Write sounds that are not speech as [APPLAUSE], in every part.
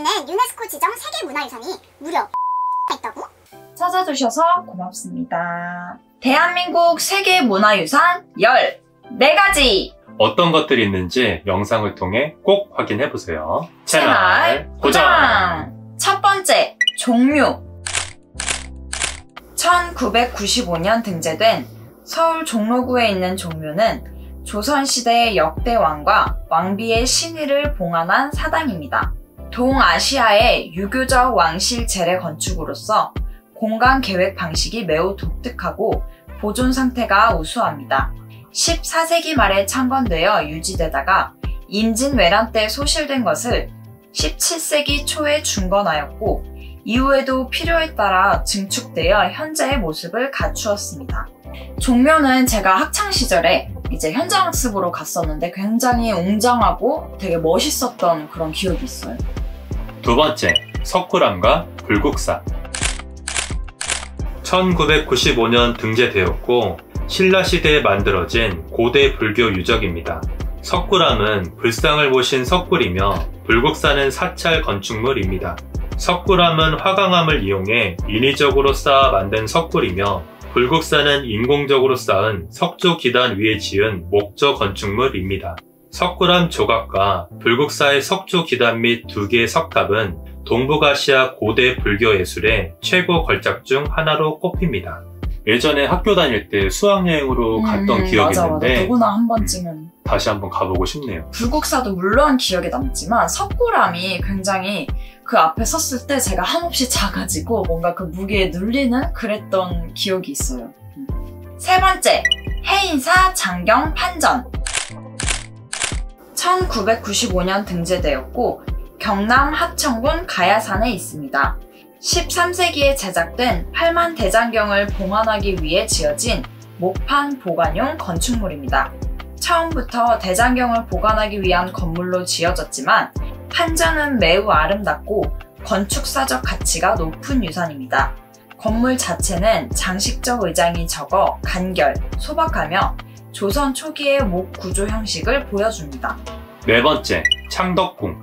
있는 유네스코 지정 세계문화유산이 무려 [LAUGHS] 있다고? 찾아주셔서 고맙습니다. 대한민국 세계문화유산 14가지! 어떤 것들이 있는지 영상을 통해 꼭 확인해보세요. 채널 고정! 첫 번째, 종묘. 1995년 등재된 서울 종로구에 있는 종묘는 조선시대의 역대 왕과 왕비의 신의를 봉안한 사당입니다. 동아시아의 유교적 왕실 재래 건축으로서 공간 계획 방식이 매우 독특하고 보존 상태가 우수합니다. 14세기 말에 창건되어 유지되다가 임진왜란 때 소실된 것을 17세기 초에 중건하였고 이후에도 필요에 따라 증축되어 현재의 모습을 갖추었습니다. 종묘는 제가 학창 시절에 이제 현장 학습으로 갔었는데 굉장히 웅장하고 되게 멋있었던 그런 기억이 있어요. 두 번째, 석굴암과 불국사. 1995년 등재되었고 신라 시대에 만들어진 고대 불교 유적입니다. 석굴암은 불상을 모신 석굴이며 불국사는 사찰 건축물입니다. 석굴암은 화강암을 이용해 인위적으로 쌓아 만든 석굴이며 불국사는 인공적으로 쌓은 석조 기단 위에 지은 목조 건축물입니다. 석굴암 조각과 불국사의 석조 기단 및 두 개의 석탑은 동북아시아 고대 불교 예술의 최고 걸작 중 하나로 꼽힙니다. 예전에 학교 다닐 때 수학여행으로 갔던 음, 기억이 맞아, 있는데 맞아. 누구나 한 번쯤은 다시 한번 가보고 싶네요. 불국사도 물론 기억에 남지만 석굴암이 굉장히 그 앞에 섰을 때 제가 한없이 작아지고 뭔가 그 무게에 눌리는 그랬던 기억이 있어요. 음. 세 번째, 해인사 장경 판전. 1995년 등재되었고 경남 하천군 가야산에 있습니다. 13세기에 제작된 8만 대장경을 봉안하기 위해 지어진 목판 보관용 건축물입니다. 처음부터 대장경을 보관하기 위한 건물로 지어졌지만 판전은 매우 아름답고 건축사적 가치가 높은 유산입니다. 건물 자체는 장식적 의장이 적어 간결, 소박하며 조선 초기의 목 구조 형식을 보여줍니다. 네 번째, 창덕궁.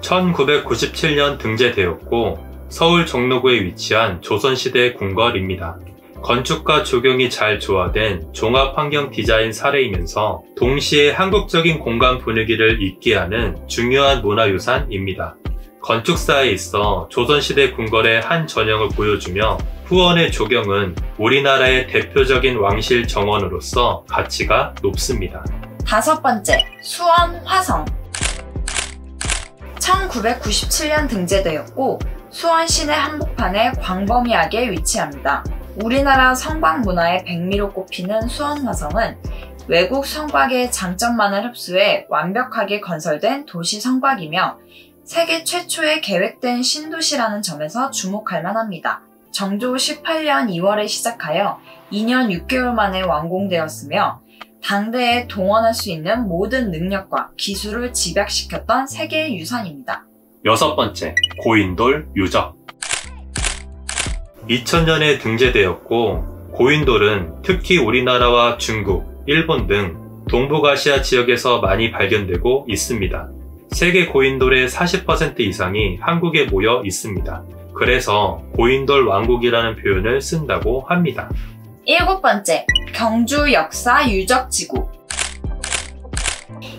1997년 등재되었고 서울 종로구에 위치한 조선시대 궁궐입니다. 건축과 조경이 잘 조화된 종합환경 디자인 사례이면서 동시에 한국적인 공간 분위기를 있게 하는 중요한 문화유산입니다. 건축사에 있어 조선시대 궁궐의 한 전형을 보여주며 후원의 조경은 우리나라의 대표적인 왕실 정원으로서 가치가 높습니다. 다섯 번째, 수원 화성. 1997년 등재되었고 수원 시내 한복판의 광범위하게 위치합니다. 우리나라 성곽 문화의 백미로 꼽히는 수원 화성은 외국 성곽의 장점만을 흡수해 완벽하게 건설된 도시 성곽이며 세계 최초의 계획된 신도시라는 점에서 주목할 만합니다. 정조 18년 2월에 시작하여 2년 6개월 만에 완공되었으며 당대에 동원할 수 있는 모든 능력과 기술을 집약시켰던 세계의 유산입니다. 여섯 번째, 고인돌 유적. 2000년에 등재되었고 고인돌은 특히 우리나라와 중국, 일본 등 동북아시아 지역에서 많이 발견되고 있습니다. 세계 고인돌의 40% 이상이 한국에 모여 있습니다. 그래서 고인돌 왕국이라는 표현을 쓴다고 합니다. 일곱 번째, 경주 역사 유적 지구.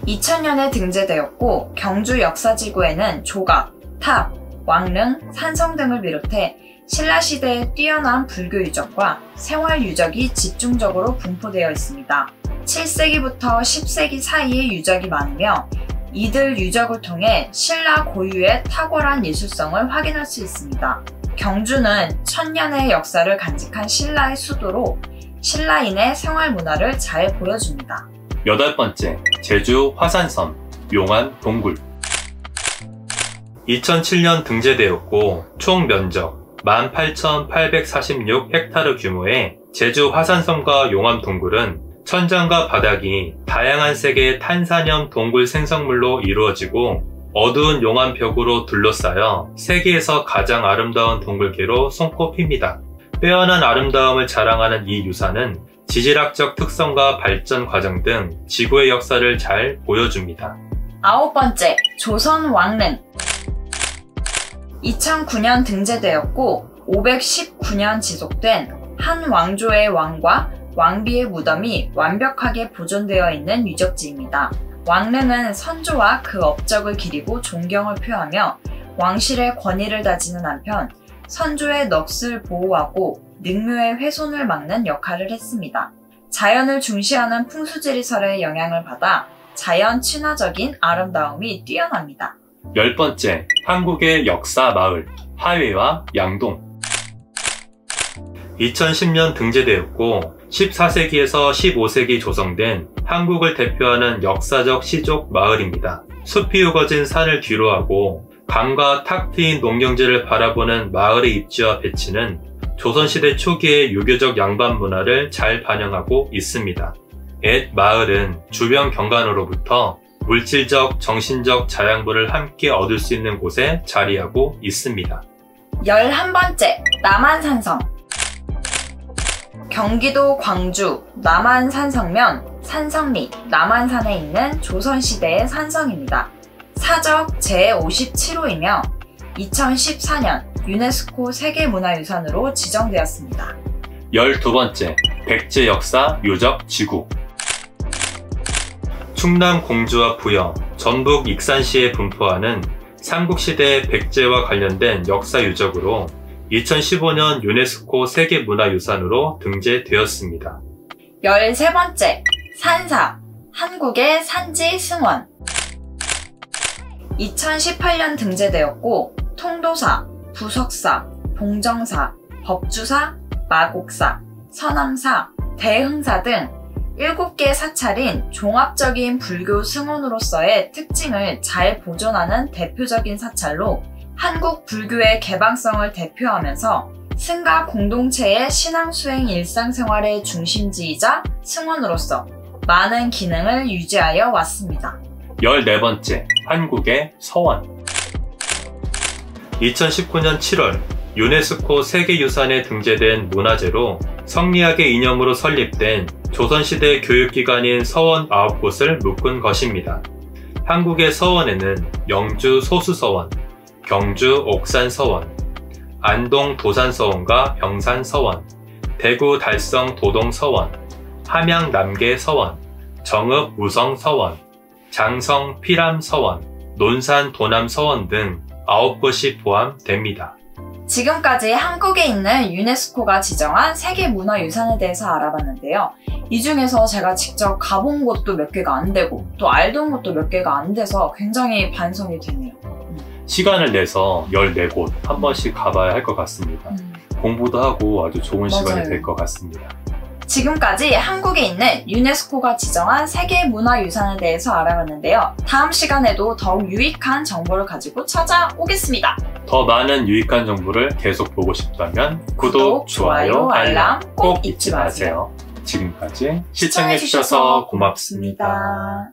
2000년에 등재되었고 경주 역사 지구에는 조각, 탑, 왕릉, 산성 등을 비롯해 신라 시대의 뛰어난 불교 유적과 생활 유적이 집중적으로 분포되어 있습니다. 7세기부터 10세기 사이의 유적이 많으며 이들 유적을 통해 신라 고유의 탁월한 예술성을 확인할 수 있습니다. 경주는 천년의 역사를 간직한 신라의 수도로 신라인의 생활 문화를 잘 보여줍니다. 여덟 번째, 제주 화산섬, 용안 동굴. 2007년 등재되었고 총 면적 18,846헥타르 규모의 제주 화산섬과 용암 동굴은 천장과 바닥이 다양한 색의 탄산염 동굴 생성물로 이루어지고 어두운 용암 벽으로 둘러싸여 세계에서 가장 아름다운 동굴계로 손꼽힙니다. 빼어난 아름다움을 자랑하는 이 유산은 지질학적 특성과 발전 과정 등 지구의 역사를 잘 보여줍니다. 아홉 번째, 조선 왕릉. 2009년 등재되었고 519년 지속된 한 왕조의 왕과 왕비의 무덤이 완벽하게 보존되어 있는 유적지입니다. 왕릉은 선조와 그 업적을 기리고 존경을 표하며 왕실의 권위를 다지는 한편 선조의 넋을 보호하고 능묘의 훼손을 막는 역할을 했습니다. 자연을 중시하는 풍수지리설의 영향을 받아 자연 친화적인 아름다움이 뛰어납니다. 열 번째, 한국의 역사 마을, 하회와 양동. 2010년 등재되었고 14세기에서 15세기 조성된 한국을 대표하는 역사적 시족 마을입니다. 숲이 우거진 산을 뒤로하고 강과 탁 트인 농경지를 바라보는 마을의 입지와 배치는 조선시대 초기의 유교적 양반 문화를 잘 반영하고 있습니다. 옛 마을은 주변 경관으로부터 물질적, 정신적 자양분을 함께 얻을 수 있는 곳에 자리하고 있습니다. 11번째, 남한산성. 경기도 광주 남한 산성면 산성리 남한산에 있는 조선시대의 산성입니다. 사적 제57호이며 2014년 유네스코 세계문화유산으로 지정되었습니다. 12번째, 백제 역사 유적 지구. 충남 공주와 부여, 전북 익산시에 분포하는 삼국시대 백제와 관련된 역사 유적으로 2015년 유네스코 세계문화유산으로 등재되었습니다. 13번째, 산사, 한국의 산지 승원. 2018년 등재되었고, 통도사, 부석사, 봉정사, 법주사, 마곡사, 서남사, 대흥사 등 7개 사찰인 종합적인 불교 승원으로서의 특징을 잘 보존하는 대표적인 사찰로 한국 불교의 개방성을 대표하면서 승가 공동체의 신앙 수행 일상생활의 중심지이자 승원으로서 많은 기능을 유지하여 왔습니다. 14번째, 한국의 서원. 2019년 7월 유네스코 세계유산에 등재된 문화재로 성리학의 이념으로 설립된 조선시대 교육기관인 서원 9곳을 묶은 것입니다. 한국의 서원에는 영주 소수서원, 경주 옥산서원, 안동 도산서원과 병산서원, 대구 달성 도동서원, 함양 남계서원, 정읍 우성서원, 장성 피람서원, 논산 도남서원 등 9곳이 포함됩니다. 지금까지 한국에 있는 유네스코가 지정한 세계문화유산에 대해서 알아봤는데요. 이 중에서 제가 직접 가본 곳도 몇 개가 안 되고 또 알던 곳도 몇 개가 안 돼서 굉장히 반성이 되네요. 시간을 내서 14곳 한 번씩 가봐야 할 것 같습니다. 음. 공부도 하고 아주 좋은 시간이 맞아요. 될것 같습니다. 지금까지 한국에 있는 유네스코가 지정한 세계문화유산에 대해서 알아봤는데요. 다음 시간에도 더욱 유익한 정보를 가지고 찾아오겠습니다. 더 많은 유익한 정보를 계속 보고 싶다면 구독, 좋아요, 알람 꼭 잊지 마세요. 지금까지 시청해주셔서. 고맙습니다.